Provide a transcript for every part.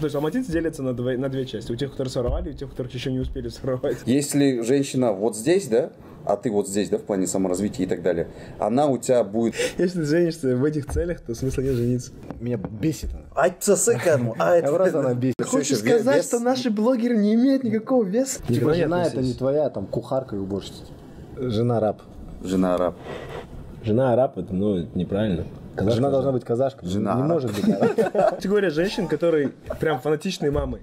То есть алматинцы делятся на, две- на две части. У тех, которые своровали, и у тех, которых еще не успели своровать. Если женщина вот здесь, да, а ты вот здесь, да, в плане саморазвития и так далее, она у тебя будет... Если ты женишься в этих целях, то смысла нет жениться. Меня бесит она. Айтсасы кәдімгі, а Я просто она бесит. Ты хочешь сказать, что наши блогеры не имеют никакого веса? Типа, жена это не твоя, там, кухарка и уборщица. Жена раб. Жена араб. Жена араб, это, ну, это неправильно. Жена должна быть казашка. Жена Не может быть говоришь женщин, которые прям фанатичные мамы.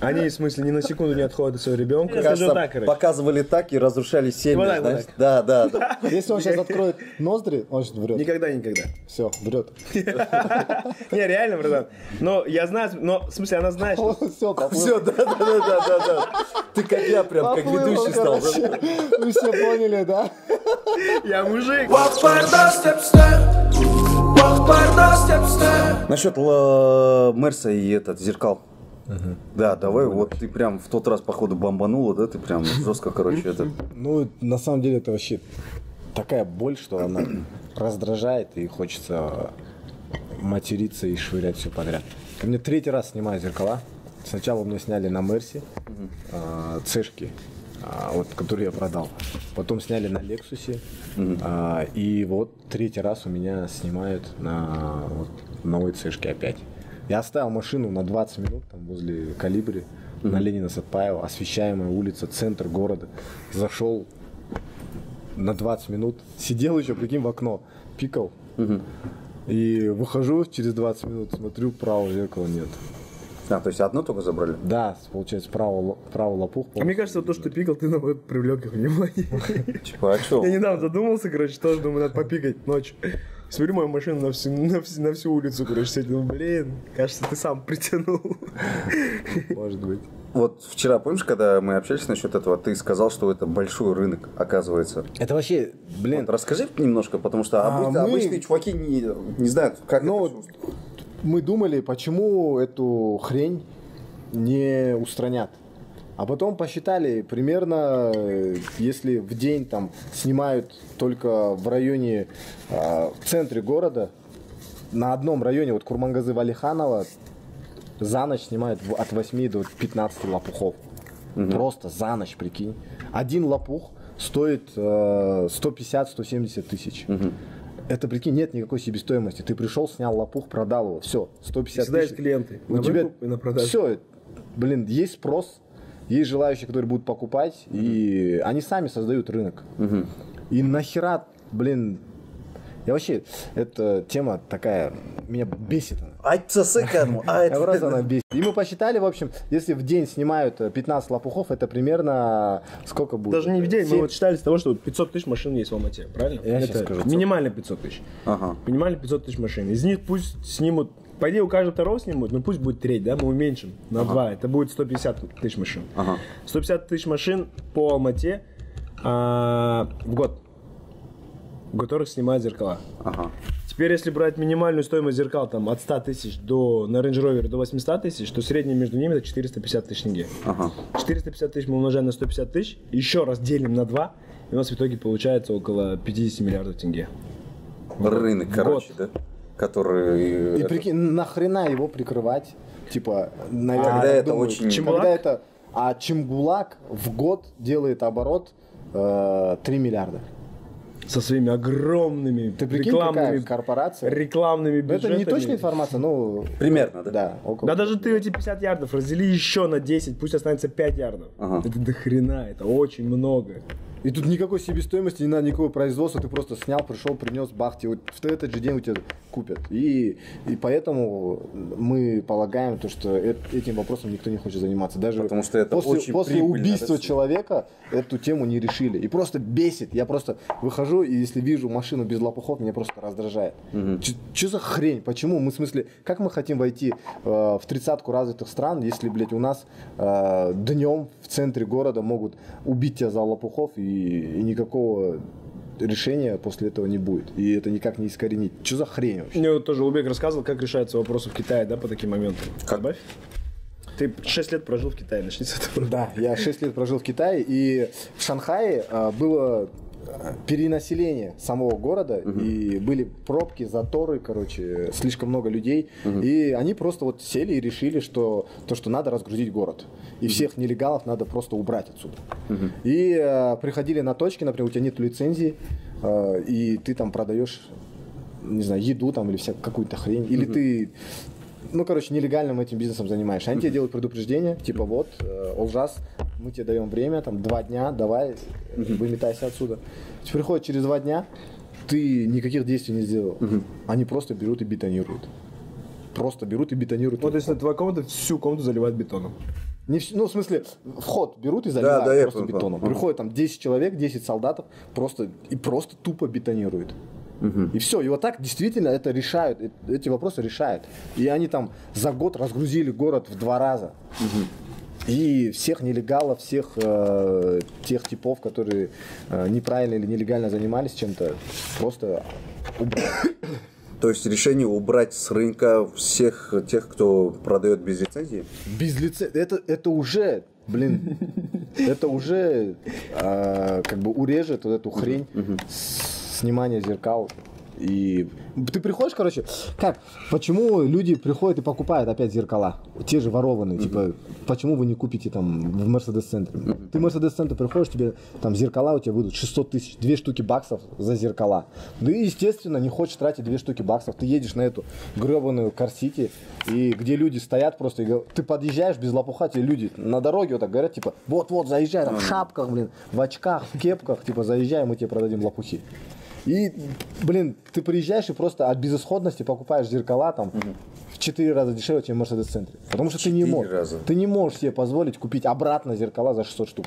Они, в смысле, ни на секунду не отходят от своего ребенка. Кажется, так, показывали так и разрушали семьи, Вот вот. Да, да, да. Если он сейчас откроет ноздри, он сейчас врет. Никогда, никогда. Все, врет. Не, реально, братан. Но я знаю, но, в смысле, она знает, что... Все, Все, да, да, да, да, да. Ты как я прям, как ведущий стал. Вы все поняли, да? Я мужик. Насчет ла- Мерса и этот зеркал. Да, давай, вот ты прям в тот раз, походу, бомбанула, да, ты прям жестко, короче, это. Ну, на самом деле, это вообще такая боль, что она раздражает и хочется материться и швырять все подряд. У меня третий раз снимаю зеркала. Сначала у меня сняли на Мерсе а, цешки, а, вот, которые я продал. Потом сняли на Лексусе. а, и вот третий раз у меня снимают на вот, новой цешке опять. Я оставил машину на 20 минут там, возле Калибри на Ленина Сатпаева, освещаемая улица, центр города. Зашел на 20 минут, сидел еще, прикинь, в окно, пикал. И выхожу через 20 минут, смотрю, правого зеркала нет. А, то есть одно только забрали? Да, получается, правый, правый лопух. А мне кажется, вот то, что ты пикал, ты наоборот привлек их внимание. Типа, а что? Я недавно задумался, короче, тоже думаю, надо попикать ночью. Смотрю мою машину на всю, на всю, на всю улицу, короче, сидит, думаю, блин, кажется, ты сам притянул. Может быть. Вот вчера, помнишь, когда мы общались насчет этого, ты сказал, что это большой рынок, оказывается. Это вообще, блин, Вот расскажи немножко, потому что А обычно- мы- обычные чуваки не, не знают, как Ну, это мы думали, почему эту хрень не устранят. А потом посчитали, примерно, э, если в день там снимают только в районе, э, в центре города, на одном районе, вот Курмангазы Валиханова, за ночь снимают от 8 до 15 лопухов. Просто за ночь, прикинь. Один лопух стоит э, 150-170 тысяч. Это, прикинь, нет никакой себестоимости. Ты пришел, снял лопух, продал его. Все, 150 Всегда тысяч. есть клиенты. У На тебя и на продажу. все, блин, есть спрос, есть желающие, которые будут покупать, и они сами создают рынок. И нахера, блин, я вообще, эта тема такая, меня бесит она. Айтсасы кәдімгі, айт- Я просто она бесит. И мы посчитали, в общем, если в день снимают э, 15 лопухов, это примерно сколько будет? Даже не в день, мы вот считали с того, что 500 тысяч машин есть в Алмате, правильно? Я Это скажу. минимально 500 тысяч. Ага. Минимально 500 тысяч машин. Из них пусть снимут, по идее у каждого второго снимут, но пусть будет треть, да, мы уменьшим на 2, это будет 150 тысяч машин. Ага. 150 тысяч машин по Алмате а, в год, у которых снимают зеркала. Ага. Теперь, если брать минимальную стоимость зеркал там, от 100 тысяч до, на Range Rover до 800 тысяч, то средний между ними это 450 тысяч тенге. Ага. 450 тысяч мы умножаем на 150 тысяч, еще раз делим на 2, и у нас в итоге получается около 50 миллиардов тенге. Рынок, короче, да? Который... И это- прикинь, нахрена его прикрывать? Типа, наверное, Когда это думают, очень- Чембулак? Когда это... А Чембулак в год делает оборот э, 3 миллиарда. Со своими огромными Ты прикинь, рекламными, какая корпорация? рекламными Ну, Это бюджетами. не точная информация, ну... Примерно, да? Да, около. Да даже ты эти 50 ярдов раздели еще на 10, пусть останется 5 ярдов. Ага. Это до хрена, это очень много. И тут никакой себестоимости, не надо никакого производства, ты просто снял, пришел, принес, бах, тебе вот в этот же день у тебя купят. И, и поэтому мы полагаем, то, что э- этим вопросом никто не хочет заниматься. Даже Потому что это после, очень после убийства да, человека эту тему не решили. И просто бесит. Я просто выхожу, и если вижу машину без лопухов, меня просто раздражает. Что за хрень? Почему? Мы, в смысле, как мы хотим войти э, в тридцатку развитых стран, если, блядь, у нас э, днем в центре города могут убить тебя за лопухов, и, и никакого решения после этого не будет. И это никак не искоренить. Что за хрень вообще? Мне вот тоже Убек рассказывал, как решаются вопросы в Китае, да, по таким моментам. Как? Добавь. Ты 6 лет прожил в Китае, начни с этого. Да, я 6 лет прожил в Китае, и в Шанхае а, было перенаселение самого города, и были пробки, заторы, короче, слишком много людей, и они просто вот сели и решили, что то, что надо разгрузить город, и всех нелегалов надо просто убрать отсюда. И э, приходили на точки, например, у тебя нет лицензии, э, и ты там продаешь, не знаю, еду там или вся какую-то хрень, или ты ну, короче, нелегальным этим бизнесом занимаешься. Они тебе делают предупреждение, типа, вот, э, Олжас, мы тебе даем время, там, два дня, давай, выметайся отсюда. Приходит через два дня, ты никаких действий не сделал. Они просто берут и бетонируют. Просто берут и бетонируют. Вот если твоя комната, всю комнату заливает бетоном. Не вс- ну, в смысле, вход берут и заливают да, я просто бетоном. понял. Приходит там 10 человек, 10 солдатов, просто, и просто тупо бетонируют. И все, и вот так действительно это решают, э- эти вопросы решают. И они там за год разгрузили город в два раза. И всех нелегалов, всех э, тех типов, которые э, неправильно или нелегально занимались чем-то, просто убрали. То есть решение убрать с рынка всех тех, кто продает без лицензии? Без лицензии. Это, это уже, блин, это уже а, как бы урежет вот эту хрень с- снимания зеркал. И ты приходишь, короче, как, почему люди приходят и покупают опять зеркала? Те же ворованные, типа, почему вы не купите там в Мерседес-центре? Ты в Мерседес-центр приходишь, тебе там зеркала у тебя выйдут 600 тысяч, две штуки баксов за зеркала. Ну и, естественно, не хочешь тратить две штуки баксов. Ты едешь на эту гребаную Карсити, и где люди стоят просто, и ты подъезжаешь без лопуха, тебе люди на дороге вот так говорят, типа, вот-вот, заезжай, там, в шапках, блин, в очках, в кепках, типа, заезжай, мы тебе продадим лопухи. И, блин, ты приезжаешь и просто от безысходности покупаешь зеркала там в 4 раза дешевле, чем в Мерседес-центре. Потому что ты не можешь. раза. Ты не можешь себе позволить купить обратно зеркала за 600 штук.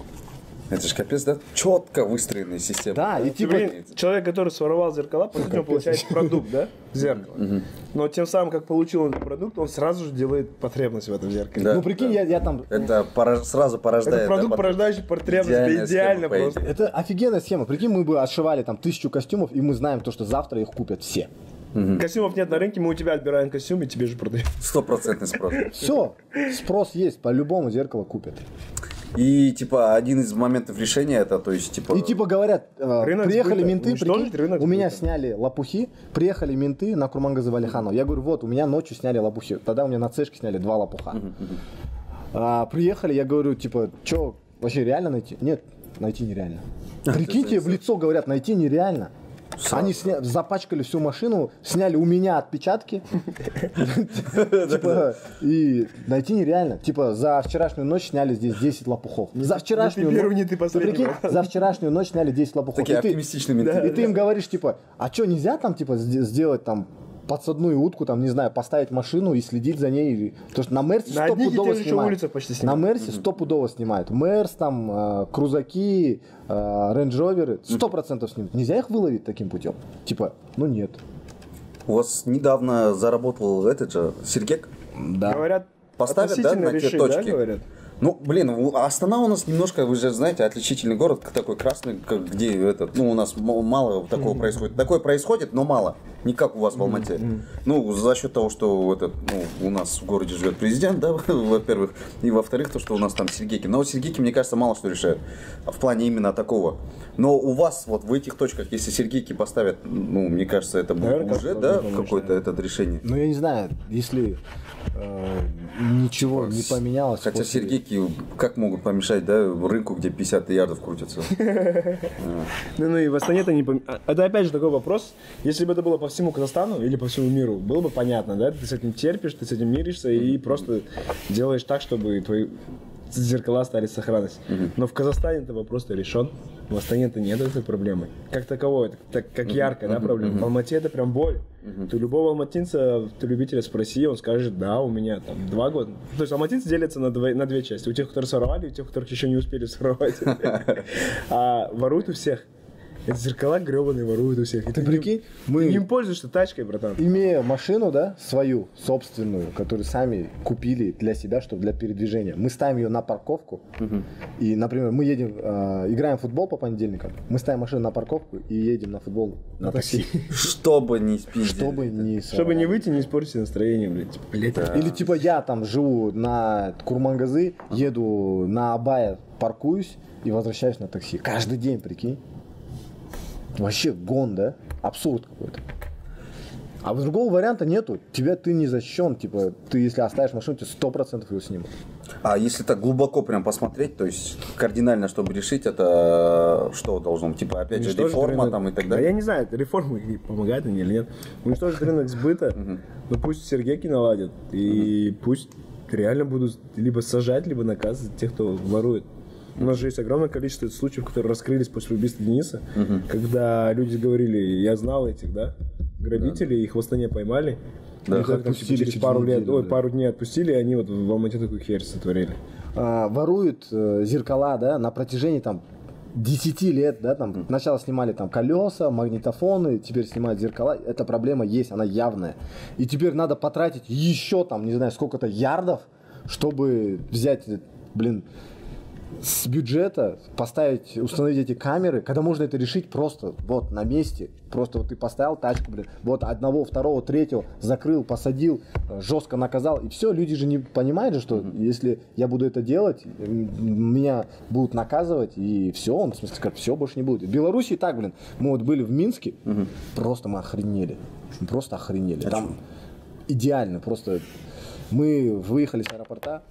Это же капец, да? Четко выстроенная система. Да, и типа... блин, человек, который своровал зеркала, по сути, он получает продукт, да? Зеркало. Но тем самым, как получил этот продукт, он сразу же делает потребность в этом зеркале. Да. Ну прикинь, я, я там... Это порож- сразу порождает. Это продукт, да, порождающий потребность. Идеальная Это идеально схема, просто. Это офигенная схема. Прикинь, мы бы отшивали там тысячу костюмов, и мы знаем то, что завтра их купят все. Костюмов нет на рынке, мы у тебя отбираем костюм и тебе же продаем. Стопроцентный спрос. Все, спрос есть, по-любому зеркало купят. И типа один из моментов решения это, то есть типа. И типа говорят, э, Рынок приехали сбыта. менты, прикинь, рынок у меня сбыта. сняли лопухи, приехали менты на Курмангазы Валиханова. Я говорю, вот, у меня ночью сняли лопухи. Тогда у меня на цешке сняли два лопуха. А, приехали, я говорю, типа, что, вообще реально найти? Нет, найти нереально. Прикиньте, в лицо говорят, найти нереально. Они сня- запачкали всю машину, сняли у меня отпечатки. Типа, и найти нереально. Типа, за вчерашнюю ночь сняли здесь 10 лопухов. За вчерашнюю ночь- за вчерашнюю ночь сняли 10 лопухов. Такие оптимистичные. И ты им говоришь, типа, а что, нельзя там, типа, сде- сделать там подсадную утку, там, не знаю, поставить машину и следить за ней. Потому что на Мерсе На стопудово снимают. почти На. Мерсе стопудово снимают. Мерс, там, э, крузаки, рейндж-роверы, сто процентов снимут. Нельзя их выловить таким путем? Типа, ну нет. У вас недавно заработал этот же Сергек. Да. Говорят, Поставят, да, на те решить, да, точки? говорят? Ну, блин, Астана у нас немножко, вы же знаете, отличительный город, такой красный, как где этот, ну, у нас мало такого происходит. Такое происходит, но мало. Не как у вас в Алмате. Ну, за счет того, что этот, ну, у нас в городе живет президент, да, во-первых, и во-вторых, то, что у нас там Сергейки. Но вот Сергейки, мне кажется, мало что решают. В плане именно такого. Но у вас вот в этих точках, если Сергейки поставят, ну, мне кажется, это будет Наверное, уже, да, какое-то это решение. Ну, я не знаю, если э, ничего не поменялось. Хотя после- Сергейки как могут помешать, да, рынку, где 50 ярдов крутятся? Ну, ну и в Астане это не а, Это опять же такой вопрос. Если бы это было по всему Казахстану или по всему миру, было бы понятно, да? Ты с этим терпишь, ты с этим миришься и просто делаешь так, чтобы твои зеркала стали сохранность. Но в Казахстане это вопрос решен. В Астане это нет этой проблемы. Как таковой, так, как яркая да, проблема. В Алмате это прям боль. Ты любого алматинца, ты любителя спроси, он скажет, да, у меня там два года. То есть алматинцы делятся на, две- на две части. У тех, которые своровали, и у тех, которых еще не успели своровать. А воруют у всех. Эти зеркала гребаные воруют у всех. И ты прикинь, мы... мы- им пользуешься тачкой, братан. Имея машину, да, свою, собственную, которую сами купили для себя, чтобы для передвижения, мы ставим ее на парковку. И, например, мы едем, э, играем в футбол по понедельникам, мы ставим машину на парковку и едем на футбол на, такси. Чтобы не спиздили. Чтобы не... Чтобы не выйти, не испортить настроение, блядь. Типа, блядь, Или типа я там живу на Курмангазы, еду на Абая, паркуюсь и возвращаюсь на такси. Каждый день, прикинь. Вообще гон, да? Абсурд какой-то. А другого варианта нету. Тебя ты не защищен. Типа, ты если оставишь машину, тебе сто процентов ее снимут. А если так глубоко прям посмотреть, то есть кардинально, чтобы решить, это что должно быть? Типа, опять же, реформа рынок. там и так Да я далее? не знаю, это реформы и помогают они или нет. Уничтожить рынок сбыта, ну пусть Сергейки наладят, и пусть реально будут либо сажать, либо наказывать тех, кто ворует. У нас же есть огромное количество случаев, которые раскрылись после убийства Дениса, когда люди говорили, я знал этих, да, грабителей, их в Астане поймали, Да. их типа, Отпустили через через пару лет, неделю, ой, да. пару дней отпустили, и они вот в Алмате такую херь сотворили. А, воруют э, зеркала, да, на протяжении там 10 лет, да, там сначала снимали там колеса, магнитофоны, теперь снимают зеркала. Эта проблема есть, она явная. И теперь надо потратить еще там, не знаю, сколько-то ярдов, чтобы взять, блин, с бюджета поставить, установить эти камеры, когда можно это решить просто вот на месте. Просто вот ты поставил тачку, блин, вот одного, второго, третьего закрыл, посадил, э, жестко наказал. И все, люди же не понимают же, что если я буду это делать, меня будут наказывать, и все, он, в смысле, как все больше не будет. В Беларуси и так, блин, мы вот были в Минске, просто мы охренели. Мы Просто охренели. Там идеально, просто мы выехали с аэропорта,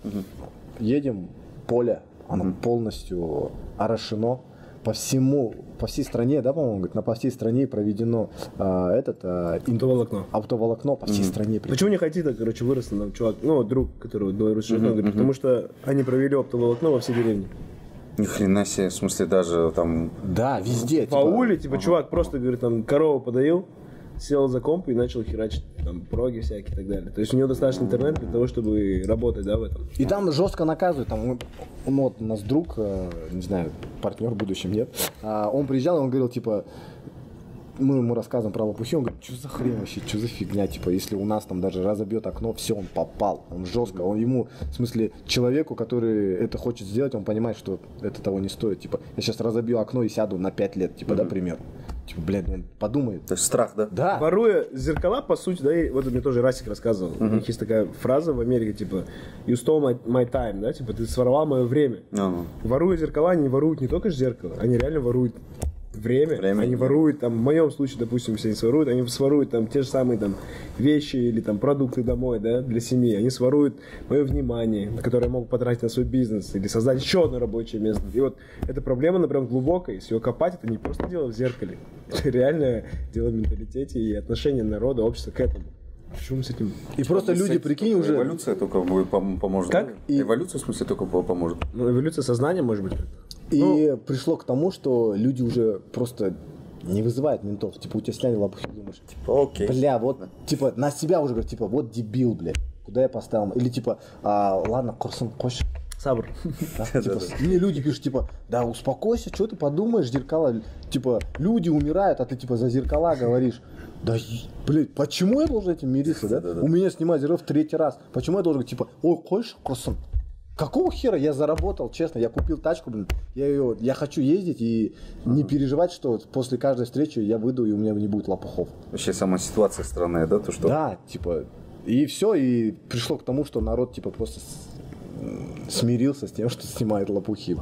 едем, поле, оно полностью орошено по всему, по всей стране, да, по-моему, говорит, на по всей стране проведено а, этот а, Автоволокно. автоволокно по всей стране. причем. Почему не хотите, короче, вырос нам чувак, ну, друг, который белорусский он говорит, потому что они провели оптоволокно во всей деревне. Ни хрена себе, в смысле даже там... Да, везде. В ауле, типа, чувак просто, говорит, там, корову подоил, сел за комп и начал херачить, там, проги всякие и так далее. То есть у него достаточно интернет для того, чтобы работать, да, в этом. И там жестко наказывают. Там, ну, вот у нас друг, э, не знаю, партнер в будущем нет, а, он приезжал, и он говорил, типа, мы ему рассказываем про лопухи, он говорит, что за хрень вообще, что за фигня, типа, если у нас там даже разобьет окно, все, он попал, он жестко, он ему, в смысле, человеку, который это хочет сделать, он понимает, что это того не стоит, типа, я сейчас разобью окно и сяду на 5 лет, типа, да, пример. Типа, блядь, он подумает. То есть страх, да? Да. Воруя зеркала, по сути, да, и вот мне тоже Расик рассказывал. У них есть такая фраза в Америке, типа, you stole my, my time, да, типа, ты своровал мое время. Ага. Воруя зеркала, они воруют не только ж зеркало, они реально воруют время, Время, они воруют, там, в моем случае, допустим, если они своруют, они своруют там те же самые там вещи или там продукты домой, да, для семьи, они своруют мое внимание, которое я могу потратить на свой бизнес или создать еще одно рабочее место. И вот эта проблема, например, глубокая, если ее копать, это не просто дело в зеркале, это реальное дело в менталитете и отношении народа, общества к этому. Почему с этим? И просто люди, прикинь, уже... Эволюция только будет пом- поможет. Как? И- Эволюция, в смысле, только по- поможет. Ну, эволюция сознания, может быть. И Ну, пришло к тому, что люди уже просто не вызывают ментов. Типа, у тебя сняли лопухи, думаешь, Окей. бля, вот, типа, на себя уже говорят, типа, вот дебил, блядь, куда я поставил? Или типа, а, ладно, курсом кош. Сабр. Типа, мне люди пишут, типа, да успокойся, что ты подумаешь, зеркала, типа, люди умирают, а ты, типа, за зеркала говоришь. Да, блядь, почему я должен этим мириться, да? У меня снимают зеркало в третий раз. Почему я должен, типа, ой, хочешь курсом? Какого хера я заработал, честно, я купил тачку, блин, я ее, я хочу ездить и не переживать, что после каждой встречи я выйду и у меня не будет лопухов. Вообще сама ситуация странная, да? То, что... Да, типа, и все, и пришло к тому, что народ, типа, просто смирился с тем, что снимает лопухи.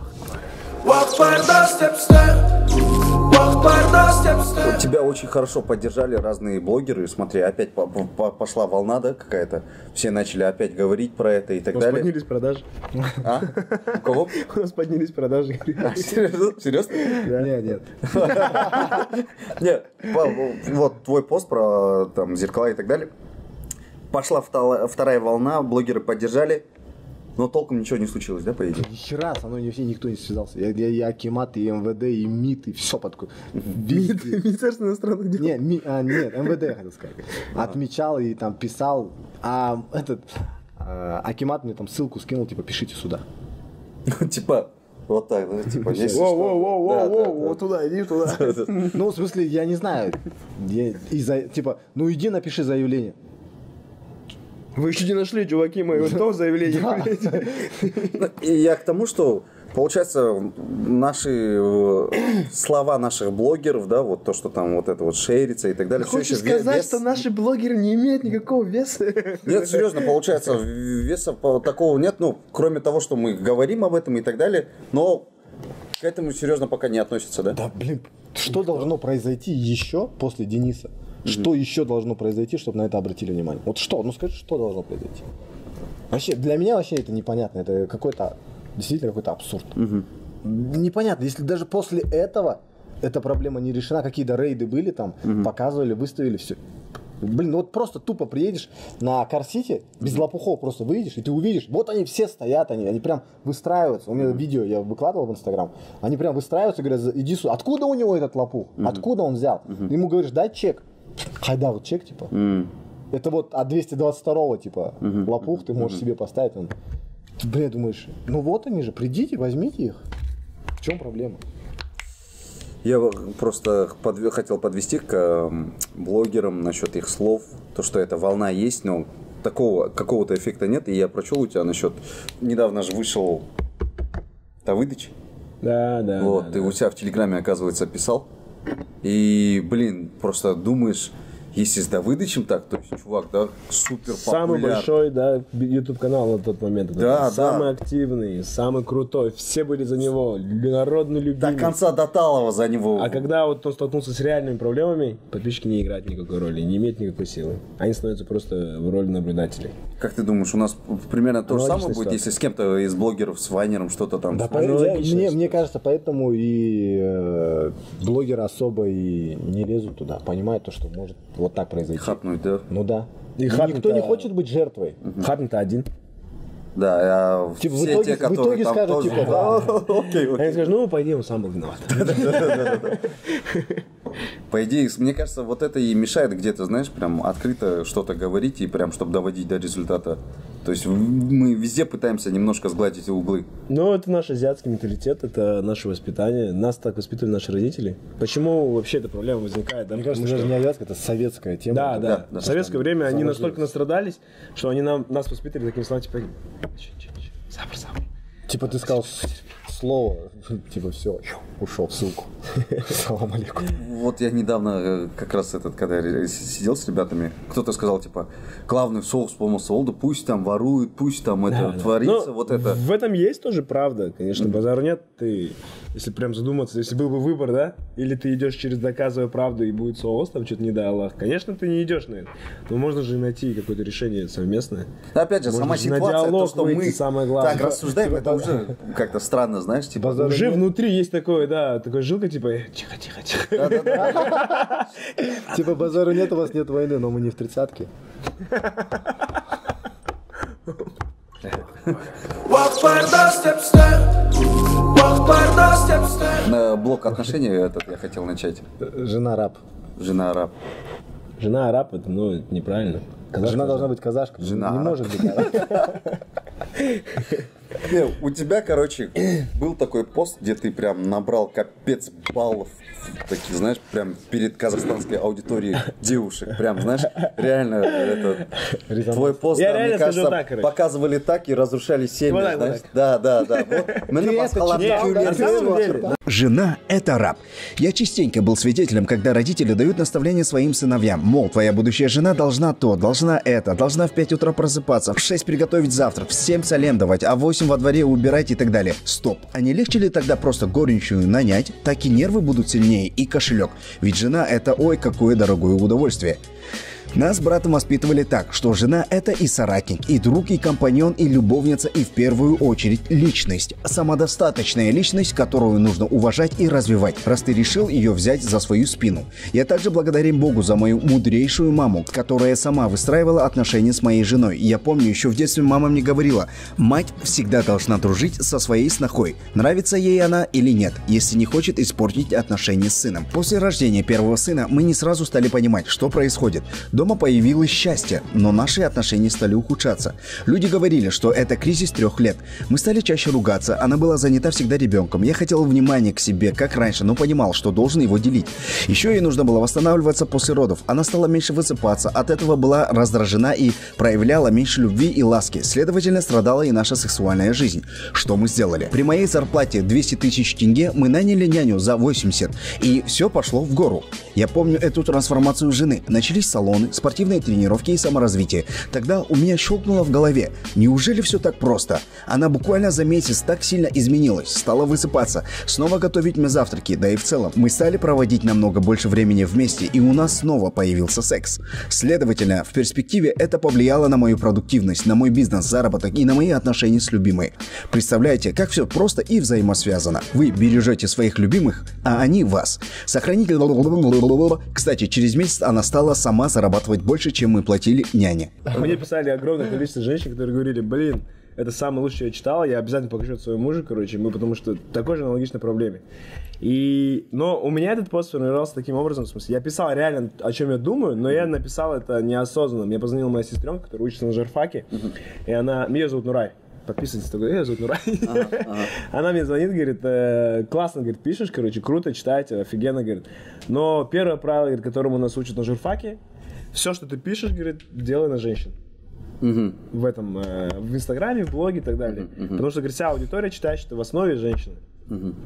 Тебя очень хорошо поддержали разные блогеры. Смотри, опять по- по- пошла волна, да, какая-то. Все начали опять говорить про это и так У нас далее. поднялись продажи. А? У кого? У нас поднялись продажи. Серьезно? Серьезно? Нет, нет. Нет, по- вот твой пост про там зеркала и так далее. Пошла вторая волна, блогеры поддержали, но толком ничего не случилось, да, по идее? Ни хера со мной не все, никто не связался. Я, я, и Акимат, и МВД, и МИД, и все под Везде. Министерство иностранных дел. Не, ми- а, нет, МВД я хотел сказать. Отмечал и там писал. А этот а, Акимат мне там ссылку скинул, типа, пишите сюда. Типа, вот так, да, типа, если что. Воу, воу, воу, воу, воу, вот туда, иди туда. Ну, в смысле, я не знаю. Я- из-за- типа, ну иди напиши заявление. Вы еще не нашли, чуваки мои, вот то заявление, И я к тому, что получается наши э, слова наших блогеров, да, вот то, что там вот это вот шерится и так далее, Хочешь еще сказать, вес- что наши блогеры не имеют никакого веса? Нет, серьезно, получается, веса такого нет, ну, кроме того, что мы говорим об этом и так далее, но к этому серьезно пока не относятся, да? Да, блин, что должно произойти еще после Дениса? Что еще должно произойти, чтобы на это обратили внимание? Вот что? Ну скажи, что должно произойти? Вообще, для меня вообще это непонятно. Это какой-то, действительно какой-то абсурд. Непонятно, если даже после этого эта проблема не решена, какие-то рейды были там, показывали, выставили, все. Блин, ну вот просто тупо приедешь на Карсити, без лопухов просто выйдешь, и ты увидишь, вот они все стоят, они, они прям выстраиваются. У меня видео я выкладывал в Инстаграм, они прям выстраиваются, говорят, «За- иди сюда. Откуда у него этот лопух? Откуда он взял? Ты ему говоришь, дай чек. Хайда вот чек, типа. Это вот от 222 типа лопух ты можешь себе поставить. Он... Ты, Блин, думаешь, ну вот они же, придите, возьмите их. В чем проблема? Я просто подве- хотел подвести к блогерам насчет их слов. То, что эта волна есть, но такого какого-то эффекта нет. И я прочел у тебя насчет... Недавно же вышел Давыдыч. Да, да. Вот, да, ты да. у себя в Телеграме, оказывается, писал. И, блин, просто думаешь, если с Давыдычем так, то есть чувак, да, супер Самый популяр. большой, да, YouTube канал на тот момент. Это Да, Самый да. активный, самый крутой. Все были за него. Народный До любимый. конца Доталова за него. А когда вот он столкнулся с реальными проблемами, подписчики не играют никакой роли, не имеют никакой силы. Они становятся просто в роли наблюдателей. Как ты думаешь, у нас примерно то же самое будет, ситуация. если с кем-то из блогеров, с Вайнером что-то там... Да, мне, мне кажется, поэтому и э, блогеры особо и не лезут туда, понимают то, что может вот так произойти. Хапнуть, да? Ну да. И хапнуть, никто не а- хочет быть жертвой. Хапнет один. Да, а Типа, в все итоге- те, в которые итоге там скажут, тоже- типа, да. Окей, окей. Они скажут, ну, по идее, он сам был виноват. По идее, мне кажется, вот это и мешает где-то, знаешь, прям открыто что-то говорить и прям, чтобы доводить до результата. То есть мы везде пытаемся немножко сгладить углы. Ну, это наш азиатский менталитет, это наше воспитание. Нас так воспитывали наши родители. Почему вообще эта проблема возникает? Да, Мне кажется, даже не азиатская, это советская тема. Да, да. да, да. В советское время они настолько настрадались, что они нам, нас воспитали таким словом, типа, «Чё, чё, чё, сабр, сабр». Типа ты сказал слово, типа все, ушел в ссылку. Салам алейкум. Вот я недавно э, как раз этот, когда я сидел с ребятами, кто-то сказал, типа, главный соус по да пусть там воруют, пусть там это творится, Ну, вот это. В этом есть тоже правда, конечно, базару нет. Ты, если прям задуматься, если был бы выбор, да, или ты идешь через доказывая правду и будет соус, там что-то не дай Аллах, конечно, ты не идешь на это. Но можно же найти какое-то решение совместное. Но опять же, Можно сама же ситуация, то, диалог что выйти, мы самое главное. так рассуждаем, это уже как-то странно, знаешь, типа. Базар- Уже внутри есть такое, да, такая жилка, типа, «Э, тихо, тихо, тихо. Типа базара нет, у вас нет войны, но мы не в тридцатке. На блок отношений этот я хотел начать. Жена раб. Жена араб. Жена араб, это, ну, это неправильно. Казашка Жена же. должна быть казашка. Жена Не араб. может быть араб. Не, у тебя, короче, был такой пост, где ты прям набрал капец баллов, такие, знаешь, прям перед казахстанской аудиторией девушек. Прям, знаешь, реально, это, твой пост, Я да, реально мне кажется, так, короче. показывали так и разрушали семьи, Вот так, вот знаешь. Да, да, да. Вот. Жена – это раб. Я частенько был свидетелем, когда родители дают наставления своим сыновьям. Мол, твоя будущая жена должна то, должна это, должна в 5 утра просыпаться, в 6 приготовить завтрак, в 7 солен давать, а в 8 во дворе убирать и так далее. Стоп. А не легче ли тогда просто горничную нанять? Так и нервы будут сильнее и кошелек. Ведь жена – это ой, какое дорогое удовольствие. Нас с братом воспитывали так, что жена – это и соратник, и друг, и компаньон, и любовница, и в первую очередь личность. Самодостаточная личность, которую нужно уважать и развивать, раз ты решил ее взять за свою спину. Я также благодарен Богу за мою мудрейшую маму, которая сама выстраивала отношения с моей женой. Я помню, еще в детстве мама мне говорила, мать всегда должна дружить со своей снохой, нравится ей она или нет, если не хочет испортить отношения с сыном. После рождения первого сына мы не сразу стали понимать, что происходит. Дома появилось счастье, но наши отношения стали ухудшаться. Люди говорили, что это кризис трех лет. Мы стали чаще ругаться, она была занята всегда ребенком. Я хотел внимания к себе, как раньше, но понимал, что должен его делить. Еще ей нужно было восстанавливаться после родов. Она стала меньше высыпаться, от этого была раздражена и проявляла меньше любви и ласки. Следовательно, страдала и наша сексуальная жизнь. Что мы сделали? При моей зарплате 200 тысяч тенге мы наняли няню за 80, и все пошло в гору. Я помню эту трансформацию жены. Начались салоны, спортивные тренировки и саморазвитие. Тогда у меня щелкнуло в голове. Неужели все так просто? Она буквально за месяц так сильно изменилась, стала высыпаться, снова готовить мне завтраки, да и в целом мы стали проводить намного больше времени вместе, и у нас снова появился секс. Следовательно, в перспективе это повлияло на мою продуктивность, на мой бизнес, заработок и на мои отношения с любимой. Представляете, как все просто и взаимосвязано. Вы бережете своих любимых, а они вас. Сохраните... Кстати, через месяц она стала сама зарабатывать больше, чем мы платили няне. Мне писали огромное количество женщин, которые говорили, блин, это самое лучшее, что я читал, я обязательно покажу это своему мужу, короче, мы потому что такой же аналогичной проблеме. И, но у меня этот пост сформировался таким образом, в смысле, я писал реально, о чем я думаю, но я написал это неосознанно. Мне позвонила моя сестренка, которая учится на журфаке, и она, ее зовут Нурай, подписывайтесь, такой, ее зовут Нурай. Она мне звонит, говорит, «Э, классно, говорит, пишешь, короче, круто, читаете, офигенно, говорит. Но первое правило, говорит, которому нас учат на журфаке, все, что ты пишешь, говорит, делай на женщин в этом, э, в Инстаграме, в блоге и так далее. Потому что, говорит, вся аудитория читает, что в основе женщины.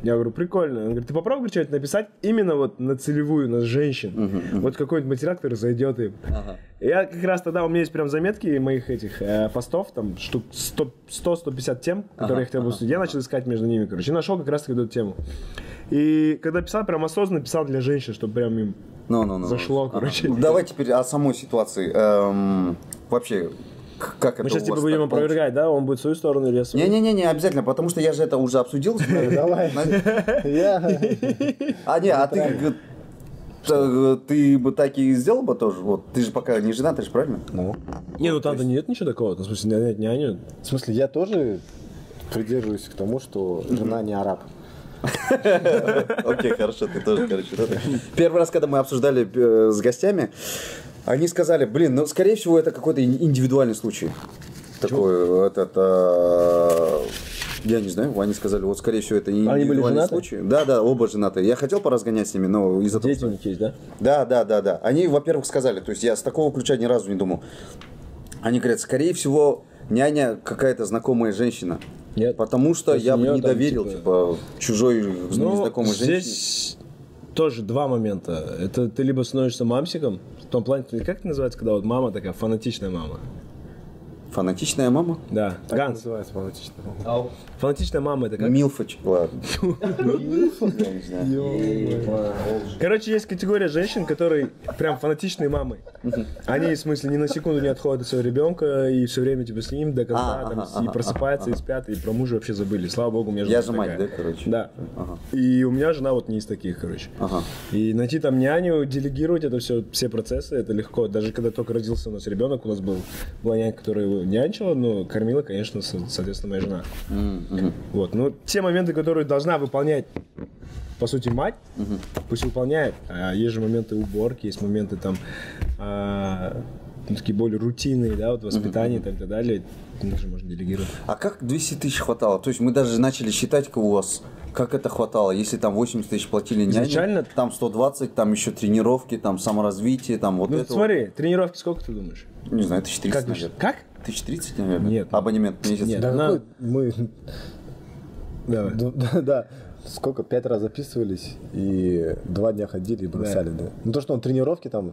Я говорю, прикольно. Он говорит, ты попробуй что-нибудь написать именно вот на целевую, на женщин. Вот какой-нибудь материал, который зайдет им. Я как раз тогда, у меня есть прям заметки моих этих э, постов, там штук 100 100-150 тем, которые я хотел бы обсудить. Я начал искать между ними, короче, и нашел как раз таки эту тему. И когда писал, прям осознанно писал для женщин, чтобы прям им Ну, ну, ну. Зашло, Ага. короче. Ну, Давай теперь о самой ситуации. Эм, вообще, как это Мы сейчас у типа будем опровергать, да? Он будет свою сторону или я свою? Не-не-не, обязательно, потому что я же это уже обсудил. Давай. Я... А, не, а ты, г- т- ты бы так и сделал бы тоже? Вот, ты же пока не жена, ты же правильно? Ну, Не, ну там-то нет ничего такого. Ну, В смысле, нет няню. в смысле, я тоже придерживаюсь к тому, что жена не араб. Окей, хорошо, ты тоже, короче. Первый раз, когда мы обсуждали э, с гостями, они сказали, блин, ну, скорее всего, это какой-то ин- индивидуальный случай. Такой, этот, э, я не знаю, они сказали, вот, скорее всего, это были индивидуальный женаты? случай. Да, да, оба женаты. Я хотел поразгонять с ними, но из-за того, Дети у них есть, да? Да, да, да, да. Они, во-первых, сказали, то есть я с такого ключа ни разу не думал. Они говорят, скорее всего, няня какая-то знакомая женщина. Нет. Потому что я бы не там, доверил, типа- типа, чужой Ну, незнакомой женщине. здесь тоже два момента. Это ты либо становишься мамсиком, в том плане, как это называется, когда вот мама такая, фанатичная мама? Фанатичная мама? Да, Так Ганс. называется фанатично. Фанатичная мама это как? Милфач. Ладно. Я не знаю. Короче, есть категория женщин, которые прям фанатичные мамы. Они, в смысле, ни на секунду не отходят от своего ребенка и все время типа с ним до конца, А, там, и просыпаются, и спят, и про мужа вообще забыли. Слава богу, у меня жена Я же мать, да, короче? Да. И у меня жена вот не из таких, короче. Ага. И найти там няню, делегировать это все, все процессы, это легко. Даже когда только родился у нас ребенок, у нас был, была няня, которая его нянчила, но кормила, конечно, со- соответственно, моя жена. Вот. Ну, те моменты, которые должна выполнять, по сути, мать, пусть выполняет. А есть же моменты уборки, есть моменты там, а, ну, такие более рутинные, да, вот воспитание там, и так далее. Их же можно делегировать. А как 200 тысяч хватало? То есть мы даже начали считать, как у вас, как это хватало. Если там 80 тысяч платили няне, Изначально- там 120, там еще тренировки, там саморазвитие, там вот Ну, это. смотри, тренировки сколько ты думаешь? вот. Не знаю, 1030, Как думаешь? наверное. Как? 1030, наверное? Нет. Абонемент в месяц. Нет. Да, На- какой- мы, Давай. да, да, да. Сколько, пять раз записывались и два дня ходили и бросали, да. Ну то, что он тренировки там,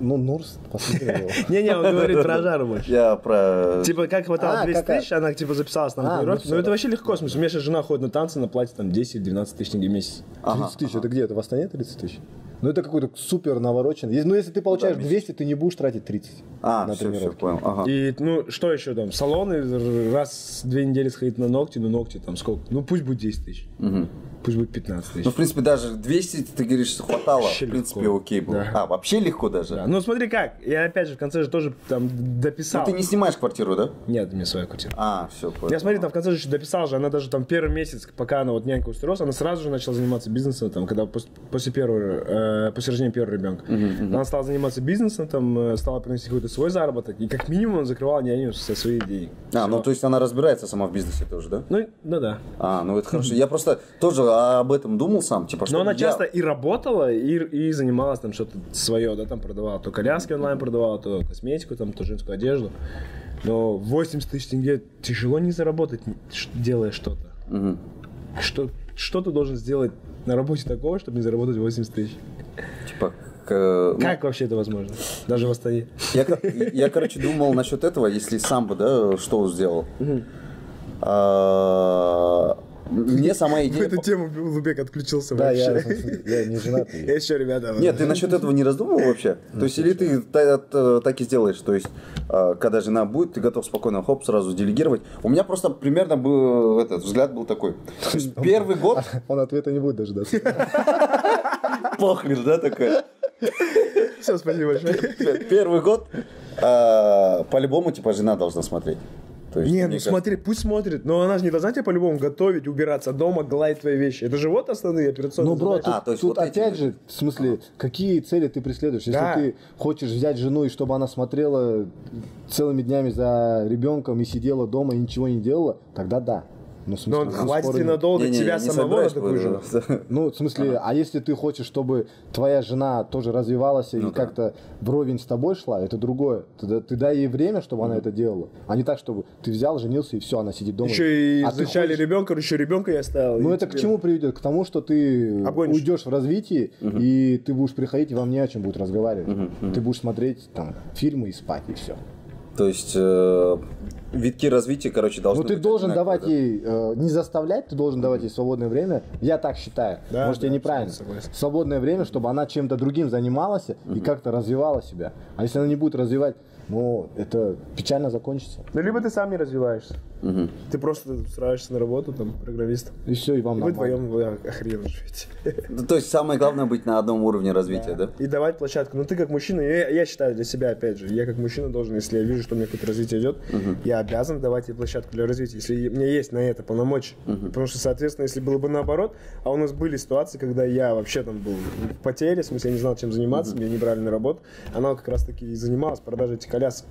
ну Нурс, него. Не-не, он говорит про жару больше. Я про... Типа, как хватало А, 200 какая- тысяч, она типа записалась на А, ну тренировки. Ну, это вообще легко, в смысле, у меня сейчас жена ходит на танцы, на платье там 10-12 тысяч в месяц. 30 тысяч, это где? Это в Астане 30 тысяч? Ну это какой-то супер навороченный. Ну если ты получаешь 200, ты не будешь тратить 30 А, на все, все, тренировки. понял. Ага. И, ну, что еще там, салоны, раз в две недели сходить на ногти, ну, ногти там сколько? Ну, пусть будет 10 тысяч. Пусть будет 15 тысяч. Ну, в принципе, даже 200, ты говоришь, хватало. Вообще в принципе, легко. окей было. Да. А, вообще легко даже? Да. Ну, смотри как, я опять же в конце же тоже там дописал. Ну, ты не снимаешь квартиру, да? Нет, у меня своя квартира. А, все, понял. Я смотри, там в конце же еще дописал же, она даже там первый месяц, пока она вот нянька устроилась, она сразу же начала заниматься бизнесом, там, когда пос- после первого, э, после рождения первого ребенка. Она стала заниматься бизнесом, там, э, стала приносить какой-то свой заработок, и как минимум закрывала няню со своих денег. А, ну, то есть она разбирается сама в бизнесе тоже, да? Ну, ну да. А, ну это хорошо. Я просто тоже об этом думал сам, типа, что Но она я- часто и работала, и, и занималась там что-то свое, да, там продавала. То коляски онлайн продавала, то косметику, там, то женскую одежду. Но 80 тысяч тенге тяжело не заработать, делая что-то. Мгм. Что, что ты должен сделать на работе такого, чтобы не заработать 80 тысяч? Типа, э, ну, Как вообще это возможно? Даже в Астане. Я, я, короче, думал насчет этого, если сам бы, да, что сделал. А, Мне сама В идея... эту тему Лубек отключился Да, я, вообще. я не женатый. Я еще, ребята. Нет, ты насчет этого не раздумывал вообще? То есть, или ты та- так и сделаешь? То есть, а, когда жена будет, ты готов спокойно, хоп, сразу делегировать. У меня просто примерно был этот взгляд был такой. То есть, первый год Он ответа не будет дожидаться. похлишь, да, такая? Все, спасибо большое. Первый год а, по-любому, типа, жена должна смотреть. То есть, Не, ну кажется- смотри, пусть смотрит, но она же не должна тебе по-любому готовить, убираться дома, гладить твои вещи. Это же вот основные операционные Ну, бро, задачи. тут, А, то есть тут вот эти опять вот. же, в смысле, какие цели ты преследуешь? Если Да. ты хочешь взять жену, и чтобы она смотрела целыми днями за ребенком и сидела дома и ничего не делала, тогда да. Ну, в Но смысле, ну, хватит спору ли надолго Не-не, тебя я не самого на такую жену? Ну, в смысле, а если ты хочешь, чтобы твоя жена тоже развивалась Ну и да. как-то вровень с тобой шла, это другое. Ты, да- ты дай ей время, чтобы она это делала. А не так, чтобы ты взял, женился и все, она сидит дома. Еще и А хочешь- ребенка, еще ребенка я оставил. Ну это к чему приведет? К тому, что ты уйдешь в развитии, и ты будешь приходить, и вам не о чем будет разговаривать. Ты будешь смотреть там фильмы и спать, и все. То есть, э, витки развития, короче, должны Ну ты быть должен давать да? ей, э, не заставлять, ты должен давать ей свободное время. Я так считаю. Да, Может, я да, неправильно. согласен. Свободное время, чтобы она чем-то другим занималась и как-то развивала себя. А если она не будет развивать, ну, это печально закончится. Ну, либо ты сам не развиваешься. Ты просто устраиваешься на работу, там, программистом. И все, и вам И вы нормально. вдвоем вы охрененно живете. Ну, То есть, самое главное быть на одном уровне развития, да? И давать площадку. Ну, ты как мужчина, я, я считаю для себя, опять же, я как мужчина должен, если я вижу, что у меня какое-то развитие идет, я обязан давать ей площадку для развития, если у меня есть на это полномочия. Потому что, соответственно, если было бы наоборот, а у нас были ситуации, когда я вообще там был в потере, в смысле, я не знал, чем заниматься, мне не брали на работу, она как раз таки и занималась продажей этих колясок.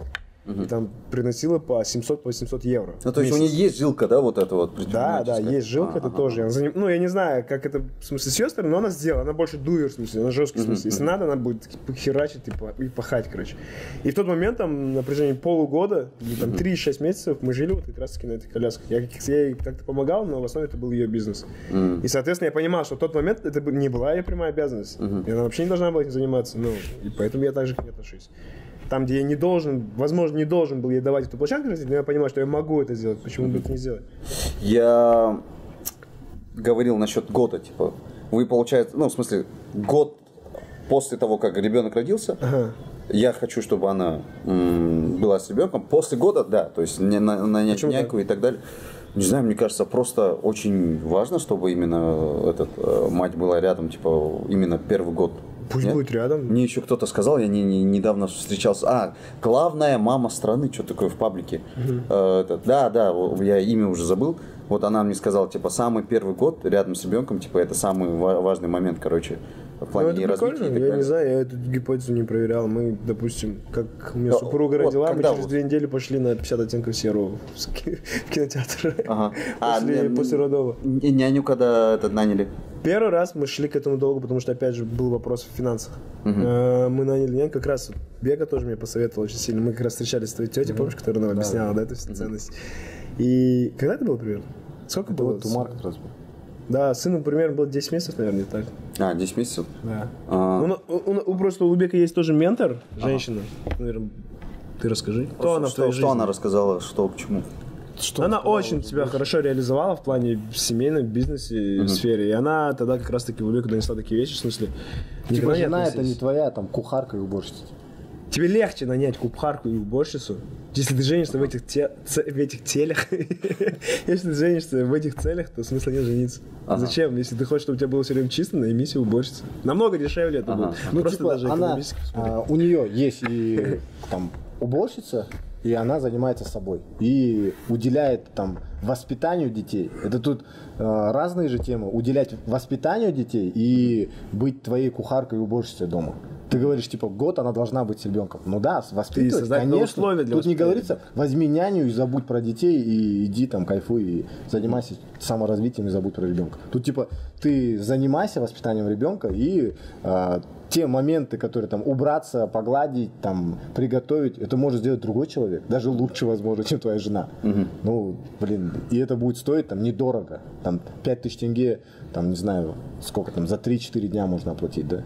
И там приносила по 700-800 евро. Ну, то есть, у нее есть жилка, да, вот это вот Да, да, есть жилка, это Ага. тоже. Она заним- Ну, я не знаю, как это, в смысле, с ее стороны, но она сделала. Она больше дуер, в смысле, она жесткий, в смысле. Если надо, она будет херачить и, по- и пахать, короче. И в тот момент, там, на протяжении полугода, или там 3-6 месяцев, мы жили вот как раз-таки на этой коляске. Я, я ей как-то помогал, но в основном это был ее бизнес. И, соответственно, я понимал, что в тот момент это не была ее прямая обязанность. И она вообще не должна была этим заниматься. Ну, и поэтому я также к ней отношусь. Там, где я не должен, возможно, не должен был ей давать эту площадку, но я понимаю, что я могу это сделать. Почему бы это не сделать? Я говорил насчет года, типа, вы, получается, ну, в смысле, год после того, как ребенок родился, я хочу, чтобы она м, была с ребенком. После года, да, то есть не на, Почему няньку и так далее. Не знаю, мне кажется, просто очень важно, чтобы именно этот, э, мать была рядом, типа, именно первый год. Пусть Нет? будет рядом. Мне еще кто-то сказал, я не, не- недавно встречался. А, главная мама страны, что такое в паблике. Э, это, да, да, я имя уже забыл. Вот она мне сказала, типа, самый первый год рядом с ребенком, типа, это самый ва- важный момент, короче, в Ну, плане это ей развития. я далее. не знаю, я эту гипотезу не проверял. Мы, допустим, как у меня Да, супруга вот родила, мы через вот? две недели пошли на 50 оттенков серого в кинотеатр. Ага. А, После, ня- после родового. ня- Няню когда этот наняли? Первый раз мы шли к этому долго, потому что, опять же, был вопрос в финансах. Э, Мы наняли нянь, как раз Бега тоже мне посоветовал очень сильно. Мы как раз встречались с твоей тетей, помнишь, которая нам объясняла, да, эту всю ценность. И когда это было примерно? Сколько было? Вот Тумар как раз был. Да, сыну примерно было 10 месяцев, наверное, так. А, 10 месяцев? Да. А. У, у- у- просто у Бека есть тоже ментор, женщина. Наверное, ты расскажи. Кто она в что, твоей что жизни? она рассказала, что к чему? Она очень себя хорошо реализовала в плане семейном бизнесе сфере. И она тогда как раз-таки в Беку донесла такие вещи, в смысле... Типа жена это не твоя, там, кухарка и уборщица. Тебе легче нанять кубхарку и уборщицу, если ты женишься в этих, те- в этих телях. если ты женишься в этих целях, то смысла нет жениться. Зачем? Если ты хочешь, чтобы у тебя было все время чисто, найми себе уборщицу. Намного дешевле это будет. Ну, Просто типа, даже она, а, у нее есть и там уборщица, и она занимается собой. И уделяет там воспитанию детей. Это тут э, разные же темы. Уделять воспитанию детей и быть твоей кухаркой и уборщицей дома. Ты говоришь, типа, год она должна быть с ребенком. Ну да, воспитывать, создать конечно. условия для Тут не говорится, возьми няню и забудь про детей, и иди там кайфуй, и занимайся саморазвитием и забудь про ребенка. Тут типа ты занимайся воспитанием ребенка и а, те моменты, которые там убраться, погладить, там приготовить, это может сделать другой человек, даже лучше, возможно, чем твоя жена. Ну, блин, и это будет стоить там недорого, там 5000 тенге, там не знаю, сколько там за 3-4 дня можно оплатить, да?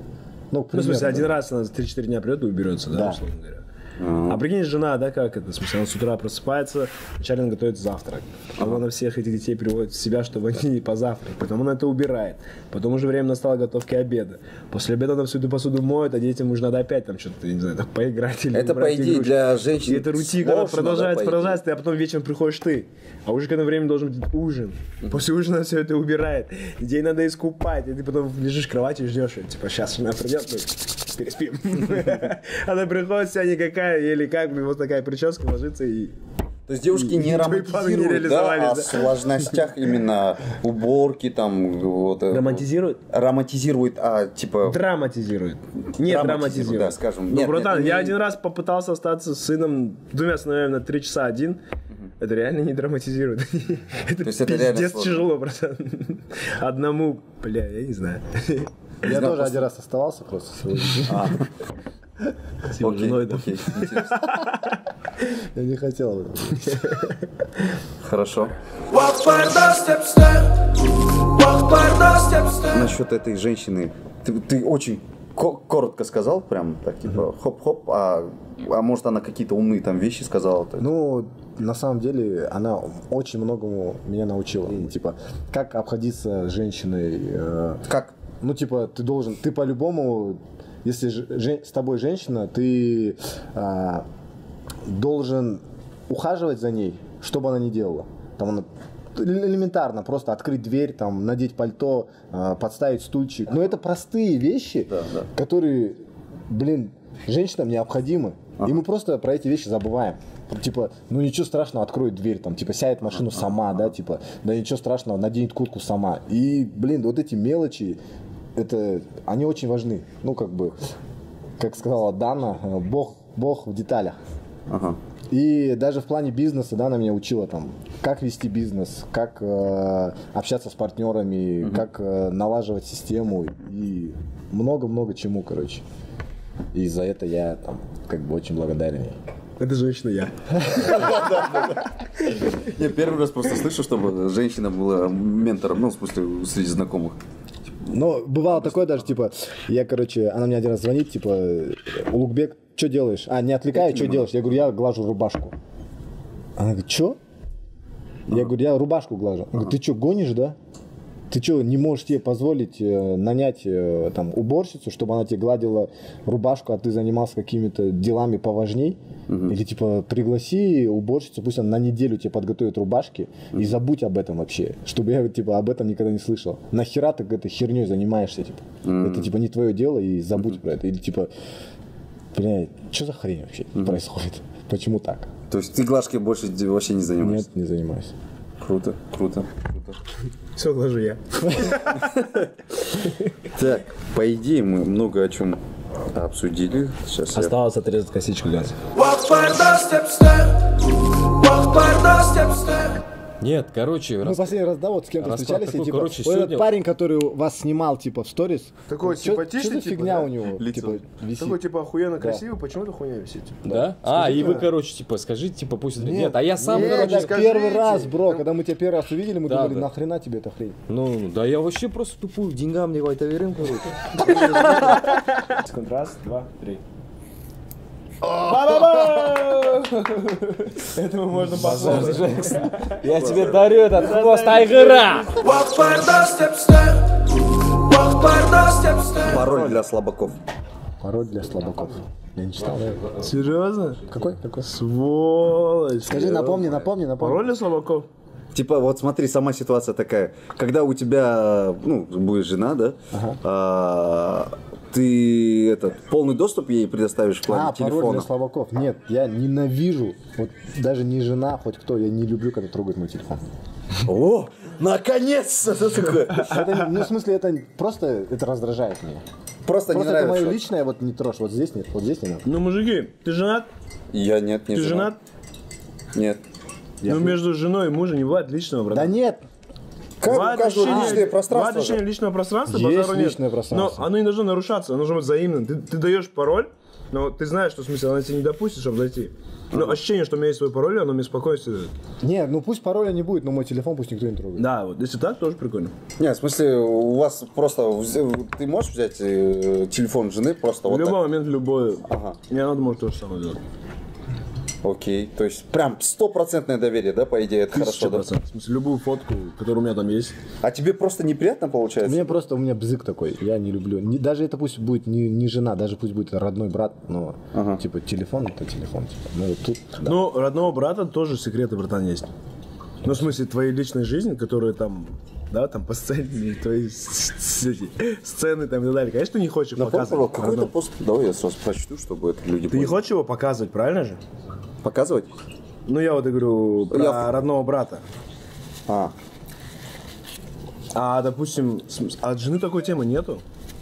Ну, Ну, в смысле, примерно. один раз она за 3-4 дня придет и уберется, да, Да. условно говоря. А прикинь, жена, да, как это? В смысле, она с утра просыпается, вначале она готовит завтрак. Потом она всех этих детей приводит в себя, чтобы они позавтракали. Потом она это убирает. Потом уже время настало готовки обеда. После обеда она всю эту посуду моет, а детям уже надо опять там что-то, не знаю, там, поиграть или Это, по идее, игрушки. для женщин И это рутина сложно, да, продолжается, по идее? продолжается, а потом вечером приходишь ты. А уже к этому времени должен быть ужин. После ужина все это убирает. Детей надо искупать. И ты потом лежишь в кровати и ждешь, типа, сейчас жена придет, мы переспим. Она приходит вся никакая, еле как, вот такая прическа, ложится и... То есть девушки не романтизируют, да, о да? сложностях именно уборки там вот. Романтизируют? Романтизирует, а типа Драматизирует. Не Драматизирует, драматизирует. да, скажем. Ну, Нет, братан, нет, я один раз попытался остаться с сыном, двумя сыновьями на три часа один. Это реально не драматизирует. Это есть это реально пиздец тяжело, братан. Одному, бля, я не знаю. Я знаю, тоже один раз оставался просто сегодня. С его Окей, женой, да. окей, интересно. Я не хотел об этом. Хорошо. Насчет этой женщины, ты, ты очень ко- коротко сказал, прям так, типа, хоп-хоп, а, а может она какие-то умные там вещи сказала? то- Ну, на самом деле, она очень многому меня научила. Типа, как обходиться с женщиной. э, Как? Ну, типа, ты должен, ты по-любому, если ж- жен- с тобой женщина, ты а, должен ухаживать за ней, что бы она ни делала. Там она эле- элементарно просто открыть дверь, там, надеть пальто, а, подставить стульчик. Но это простые вещи, Да, да. которые, блин, женщинам необходимы. И мы просто про эти вещи забываем. Типа, ну ничего страшного, откроет дверь, там, типа, сядет в машину сама, да, типа, да ничего страшного, наденет куртку сама. И, блин, вот эти мелочи, это, они очень важны. Ну, как бы, как сказала Дана, э, Бог, Бог в деталях. Ага. И даже в плане бизнеса, да, она меня учила там, как вести бизнес, как э, общаться с партнерами, как э, налаживать систему и много-много чему, короче. И за это я там как бы очень благодарен ей. Это женщина я. Я первый раз просто слышу, чтобы женщина была ментором, ну, в смысле, среди знакомых. Но бывало такое даже, типа, я, короче, она мне один раз звонит, типа, Улугбек, что делаешь? А, не отвлекай, что делаешь? Я говорю, я глажу рубашку. Она говорит, что? Я говорю, я рубашку глажу. Она говорит, ты что, гонишь, да? Ты что, не можешь себе позволить э, нанять э, там уборщицу, чтобы она тебе гладила рубашку, а ты занимался какими-то делами поважней? Или типа пригласи уборщицу, пусть она на неделю тебе подготовит рубашки и забудь об этом вообще, чтобы я типа об этом никогда не слышал. Нахера ты этой херней занимаешься, типа? Это типа не твое дело и забудь про это. Или типа, блядь, что за хрень вообще происходит? Почему так? То есть ты глажкой больше вообще не занимаешься? Нет, не занимаюсь. Круто, круто, круто. Все, глажу я. Так, по идее, мы много о чем обсудили. Сейчас я... Осталось отрезать косичку, газ. Нет, короче, Мы рас- последний раз, да, вот с кем-то Расклад встречались, и такой, типа, короче, вот этот сегодня- парень, который вас снимал, типа, в сторис. Такой чё- симпатичный, типа, фигня да? у него, Лицо. типа, висит? Такой, типа, охуенно красивый, почему эта хуйня висит? да? А, и вы, короче, типа, скажите, типа, пусть... Нет, а я сам, нет, короче, скажите. первый раз, бро, когда мы тебя первый раз увидели, мы Да, думали, да. нахрена тебе эта хрень? ну, да я вообще просто тупую деньгам не вайтаверим, короче. Раз, два, три. Этому можно послушать. Я тебе дарю этот хвост step step. Пароль для слабаков. Пароль для слабаков. Я не читал. Серьезно? Какой? Какой? Сволочь. Скажи, напомни, напомни, напомни. Пароль для слабаков? Типа, вот смотри, сама ситуация такая. Когда у тебя, ну, будет жена, да, а, ты этот полный доступ ей предоставишь в плане А, пароль телефона. для слабаков. Нет, я ненавижу, вот даже не жена, хоть кто, я не люблю, когда трогают мой телефон. О, наконец-то! Что такое? Это, ну, в смысле, это просто, это раздражает меня. Просто, не Просто это мое нравится. личное, вот не трожь, вот здесь нет, вот здесь не надо. Ну, мужики, ты женат? Я нет, не Ты женат. женат? Нет. Ну, между женой и мужем не бывает личного, брат. Да нет, Как у каждого личное пространство. Личное личного пространства, Есть базару нет. личное пространство. Но оно не должно нарушаться, оно должно быть взаимным. Ты, ты даешь пароль, Но ты знаешь, что в смысле она тебя не допустит, чтобы зайти. Ну, ощущение, что у меня есть свой пароль, оно мне спокойствие дает. Не, ну пусть пароля не будет, но мой телефон пусть никто не трогает. Да, вот если так, тоже прикольно. Не, в смысле, у вас просто... Ты можешь взять э, телефон жены просто В вот любой так? момент, любой. Ага. И она может то же самое делать. Окей. То есть прям стопроцентное доверие, да, по идее, это хорошо, да? В смысле, любую фотку, которая у меня там есть. А тебе просто неприятно получается? Мне просто, у меня бзык такой, я не люблю. Не- даже это пусть будет не, не жена, даже пусть будет родной брат, но типа телефон это телефон. Типа. Ну вот тут, да. Ну, родного брата тоже секреты, братан, есть. Ну, в смысле, твоей личной жизни, которые там, да, там по сцене, твои сцены там и так далее. Конечно, ты не хочешь их показывать. какой-то пост... Давай я сразу прочту, чтобы это люди Ты не хочешь его показывать, правильно же? Показывать? Ну, я вот говорю про Я- родного брата. А, А, допустим, от жены такой темы нету?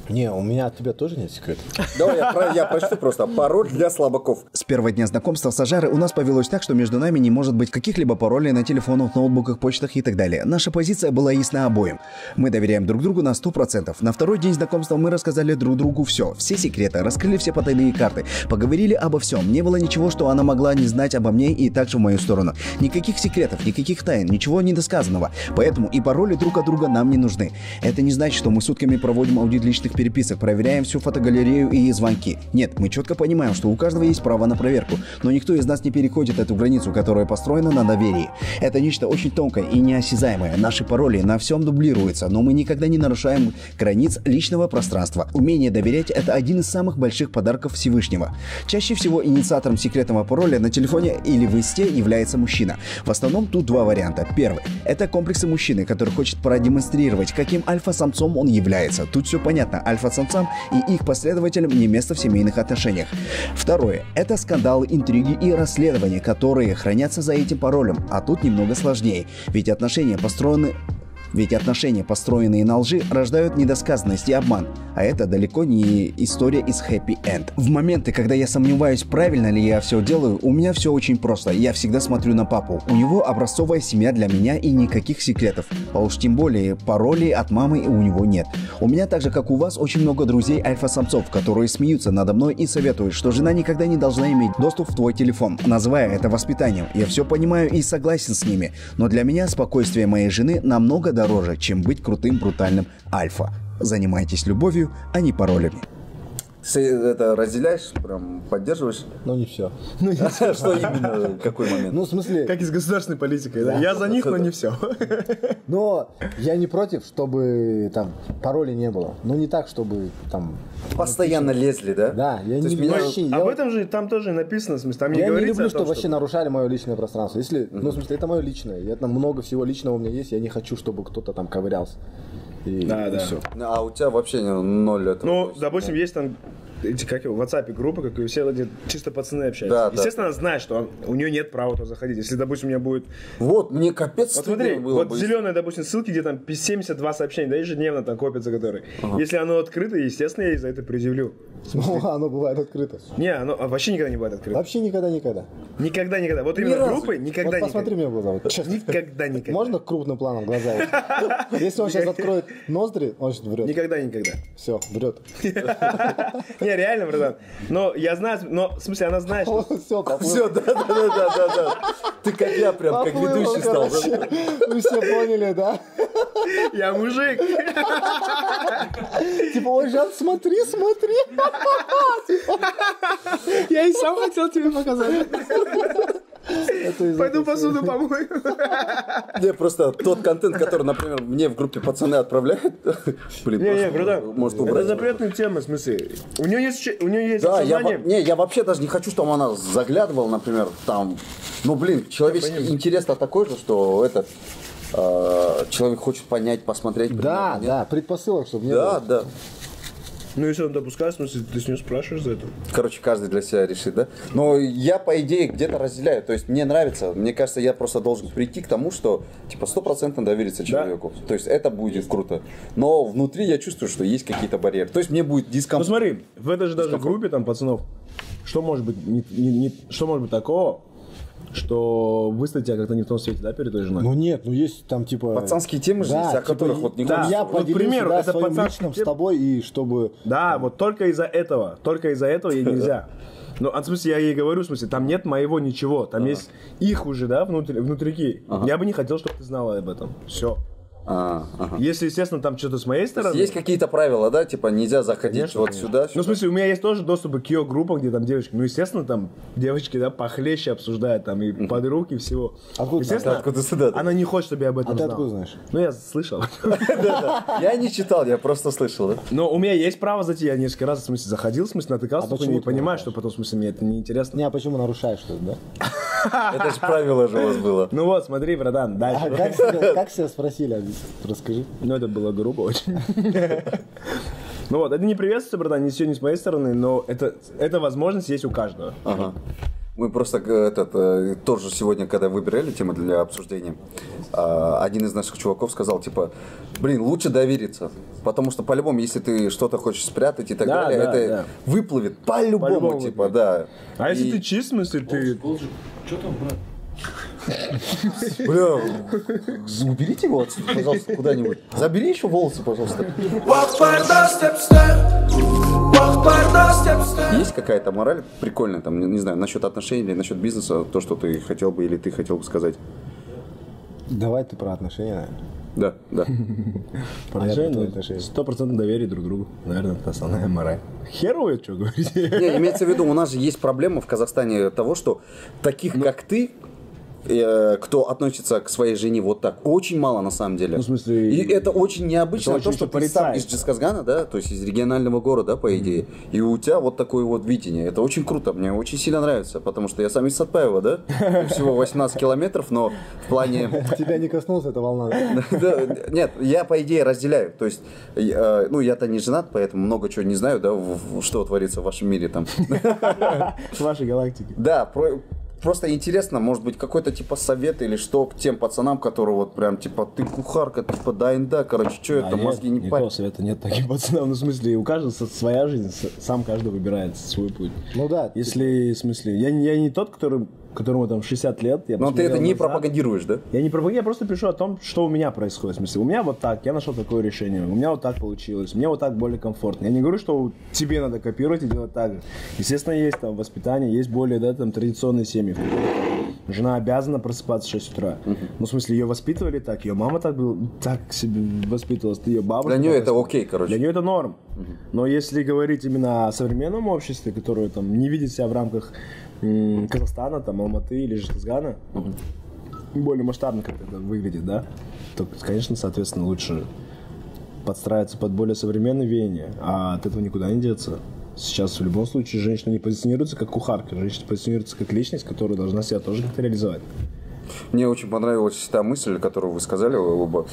Не, у меня от тебя тоже нет секретов. давай я, про- я прочту просто. Пароль для слабаков. С первого дня знакомства с Ажарой у нас повелось так, что между нами не может быть каких-либо паролей на телефонах, ноутбуках, почтах и так далее. Наша позиция была ясна обоим. Мы доверяем друг другу на 100%. На второй день знакомства мы рассказали друг другу все, все секреты, раскрыли все потайные карты, поговорили обо всем. Не было ничего, что она могла не знать обо мне и также в мою сторону. Никаких секретов, никаких тайн, ничего недосказанного. Поэтому и пароли друг от друга нам не нужны. Это не значит, что мы сутками проводим аудит личных переписок, проверяем всю фотогалерею и звонки. Нет, мы четко понимаем, что у каждого есть право на проверку, но никто из нас не переходит эту границу, которая построена на доверии. Это нечто очень тонкое и неосязаемое. Наши пароли на всем дублируются, но мы никогда не нарушаем границ личного пространства. Умение доверять – это один из самых больших подарков Всевышнего. Чаще всего инициатором секретного пароля на телефоне или в инсте является мужчина. В основном тут два варианта. Первый – это комплексы мужчины, который хочет продемонстрировать, каким альфа-самцом он является. Тут все понятно. Альфа-самцам и их последователям не место в семейных отношениях. Второе – это скандалы, интриги и расследования, которые хранятся за этим паролем. А тут немного сложнее, ведь отношения построены ведь отношения, построенные на лжи, рождают недосказанность и обман, а это далеко не история из end. В моменты, когда я сомневаюсь, правильно ли я все делаю, у меня все очень просто. Я всегда смотрю на папу. У него образцовая семья для меня и никаких секретов. А уж тем более паролей от мамы у него нет. У меня так же, как у вас, очень много друзей альфа-самцов, которые смеются надо мной и советуют, что жена никогда не должна иметь доступ в твой телефон, называя это воспитанием. Я все понимаю и согласен с ними, но для меня спокойствие моей жены намного дороже, чем быть крутым брутальным альфа. Занимайтесь любовью, а не паролями. Ты это разделяешь, прям поддерживаешь? Но не все. Что именно? Какой момент? Ну, в смысле, Как и с государственной политикой, да? Я за них, но не все. но я не против, чтобы там пароля не было. Но не так, чтобы там... Постоянно лезли, да? Да, я не вообще... я Об этом же там тоже написано, в смысле, там не Я не люблю, о том, чтобы вообще нарушали мое личное пространство. Если, ну, в смысле, это мое личное. И это много всего личного у меня есть. Я не хочу, чтобы кто-то там ковырялся. И, Да, и да. всё. А у тебя вообще ноль этого. Ну, допустим, есть там эти, как его, в WhatsApp группы, как и все эти чисто пацаны общаются. Да, да. Естественно, она знает, что он- у нее нет права туда заходить. Если, допустим, у меня будет... Вот, мне капец Вот смотри, было вот бы. зеленые, допустим, ссылки, где там 72 сообщения, да, ежедневно там копятся, которые. Если оно открыто, естественно, я ей за это предъявлю. Ну, оно бывает открыто. Не, оно вообще никогда не будет открыто. Вообще никогда-никогда. Никогда, никогда. Вот именно разу. группой никогда, вот посмотри никогда. мне в глаза. Вот, честно. Никогда, никогда. Можно крупным планом глаза? Если он сейчас откроет ноздри, он сейчас врет. Никогда, никогда. Все, врет. Не, реально, братан. Но я знаю, но, в смысле, она знает, что... Все. Все, да, да, да, да, да, да. Ты как я прям, как ведущий стал. Вы все поняли, да? Я мужик. Типа, ой, Жан, смотри, смотри. Я и сам хотел тебе показать. Это Пойду посуду помою. Не, просто тот контент, который, например, мне в группе пацаны отправляют. Блин, Не, не, братан, Может это убрать. запретная тема, в смысле. У нее есть, у нее есть Да, я, не, я вообще даже не хочу, чтобы она заглядывала, например, там. Ну, блин, человеческий интерес-то такой же, что этот э, человек хочет понять, посмотреть. Да, да, предпосылок, чтобы не? Да, да. Ну, если он допускает, в смысле, ты с нее спрашиваешь за это? Короче, каждый для себя решит, да? Но я, по идее, где-то разделяю. То есть мне нравится. Мне кажется, я просто должен прийти к тому, что, типа, стопроцентно довериться человеку. То есть это будет круто. Но внутри я чувствую, что есть какие-то барьеры. То есть мне будет Ну дискомфорт. смотри, в этой же даже группе там пацанов, что может быть, не- не- не- что может быть такого, что выставить тебя как-то не в том свете, да, перед той женой? Ну нет, ну есть там типа... Пацанские темы же Да, есть, о типа, которых вот никто да. не Я Вот, к примеру, да, это своим личным с тип. тобой, и чтобы... Да, вот только из-за этого, только из-за этого ей нельзя. Ну, а в смысле, я ей говорю, в смысле, там нет моего ничего, там есть их уже, да, внутри, внутрики. Я бы не хотел, чтобы ты знала об этом. Все. А, ага. Если, естественно, там что-то с моей стороны. Есть какие-то правила, да, типа нельзя заходить Конечно, вот конечно. сюда, Ну, в сюда. смысле, у меня есть тоже доступ к ее группам, где там девочки. Ну, естественно, там девочки, да, похлеще обсуждают, там и подруг, и всего. Откуда естественно, знаешь? Откуда сюда? она не хочет, чтобы я об этом А ты знал. откуда знаешь? Ну, я слышал. Я не читал, я просто слышал, да. Но у меня есть право зайти, я несколько раз, в смысле, заходил, в смысле, натыкался, А не ты понимаю, что потом, в смысле, мне это неинтересно. Не, а почему нарушаешь что-то, да? Это же правило же у вас было. Ну вот, смотри, братан, А дальше. как себя, как себя спросили? Расскажи. Ну, это было грубо очень. Ну вот, это не приветствуется, братан, ни с ни с моей стороны, но это, эта возможность есть у каждого. Ага. Мы просто э, этот, э, тоже сегодня, когда выбирали темы для обсуждения, а, один из наших чуваков сказал, типа, блин, лучше довериться. Потому что по-любому, если ты что-то хочешь спрятать и так Да, далее, да, это да. выплывет по-любому, По-любому типа, выплывет. да. А если И, ты чист, в смысле, ты... Бля, уберите его отсюда, пожалуйста, куда-нибудь. Забери еще волосы, пожалуйста. Есть какая-то мораль прикольная, там, не, не знаю, насчет отношений или насчет бизнеса, то, что ты хотел бы или ты хотел бы сказать? Давай ты про отношения, наверное. Да, да. Отношения. Сто процентов доверие друг другу. Наверное, это основная мораль. Херово, что говорить. Не, имеется в виду, у нас же есть проблема в Казахстане того, что таких, Ну. как ты, э, кто относится к своей жене вот так, очень мало на самом деле. Ну, в смысле, И это очень необычно, это то, очень что ты сам из Джисказгана, да, то есть из регионального города, по идее, и у тебя вот такое вот видение. Это очень круто, мне очень сильно нравится, потому что я сам из Сатпаева, да, всего 18 километров, но в плане... Тебя не коснулась эта волна. Нет, я по идее разделяю. То есть, э, ну, я-то не женат, поэтому много чего не знаю, да, что творится в вашем мире там. В вашей галактике. Да, просто интересно, может быть, какой-то типа совет или что к тем пацанам, которые вот прям типа ты кухарка, типа да, да, короче, что это, А нет, мозги не никакого парь. совета нет таким пацанам. Ну, в смысле, у каждого своя жизнь, сам каждый выбирает свой путь. Ну да. Если, в смысле, я, не- я не тот, который, которому там 60 лет. Я Но ты это не назад. пропагандируешь, да? Я не пропагандирую, я просто пишу о том, что у меня происходит. В смысле, у меня вот так, я нашел такое решение, у меня вот так получилось, мне вот так более комфортно. Я не говорю, что тебе надо копировать и делать так же. Естественно, есть там воспитание, есть более, да, там традиционные семьи, жена обязана просыпаться в 6 утра. Ну, в смысле, ее воспитывали так, ее мама так, был, так себе воспитывалась, ты ее бабушка. Для нее это окей, короче. Для нее это норм. Но если говорить именно о современном обществе, которое там не видит себя в рамках Казахстана, там, Алматы или Житказгана, более масштабно как это выглядит, да, то, конечно, соответственно, лучше подстраиваться под более современные веяния, а от этого никуда не деться. Сейчас в любом случае женщина не позиционируется как кухарка, женщина позиционируется как личность, которая должна себя тоже как-то реализовать. Мне очень понравилась та мысль, которую вы сказали оба.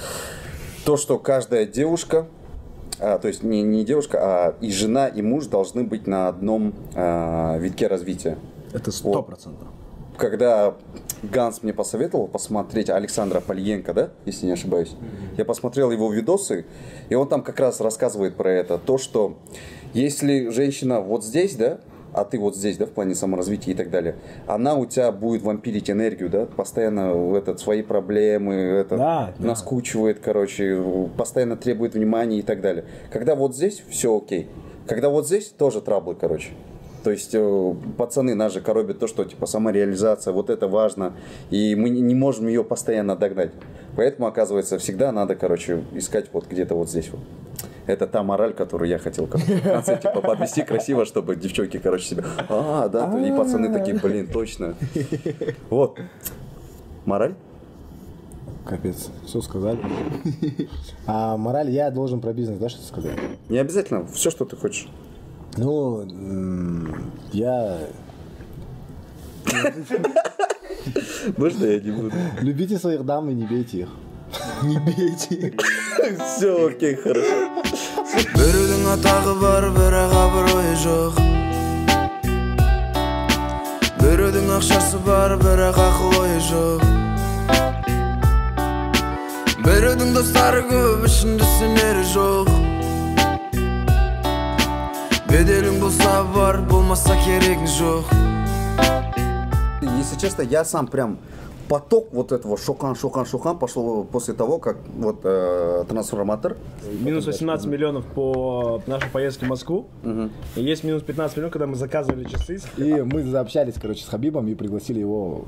То, что каждая девушка, а, то есть не, не девушка, а и жена, и муж должны быть на одном а, витке развития. Это сто процентов. Когда Ганс мне посоветовал посмотреть Александра Польенко, да, если не ошибаюсь, я посмотрел его видосы, и он там как раз рассказывает про это. То, что если женщина вот здесь, да, а ты вот здесь, да, в плане саморазвития и так далее, она у тебя будет вампирить энергию, да, постоянно в этот, свои проблемы, это, Да, да. наскучивает, короче, постоянно требует внимания и так далее. Когда вот здесь, все окей. Когда вот здесь, тоже траблы, короче. То есть э, пацаны нас же коробят то, что типа самореализация, вот это важно, и мы не- можем ее постоянно догнать. Поэтому, оказывается, всегда надо, короче, искать вот где-то вот здесь вот. Это та мораль, которую я хотел короче, в конце типа подвести красиво, чтобы девчонки, короче, себя, а, да, и пацаны такие, блин, точно. Вот. Мораль? Капец, все сказали. А мораль, я должен про бизнес, да, что-то сказать? Не обязательно, все, что ты хочешь. Ну, я... Можно я не буду? Любите своих дам и не бейте их. Не бейте. Все, окей, хорошо. Біреудің атағы бар бірақ абыройы жоқ біреудің ақшасы бар бірақ ақыл ойы жоқ біреудің достары көп ішінде сенері жоқ беделің болса бар болмаса керегің жоқ если честно, я сам прям поток вот этого шокан, шокан, шокан пошел после того, как вот э, трансформатор. Минус 18 миллионов по нашей поездке в Москву. И есть минус 15 миллионов, когда мы заказывали часы. И мы заобщались, короче, с Хабибом и пригласили его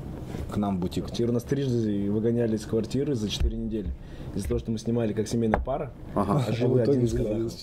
к нам в бутик. Тир нас трижды выгоняли из квартиры за 4 недели. Из-за того, что мы снимали как семейная пара. Ага. А живы итоге один из.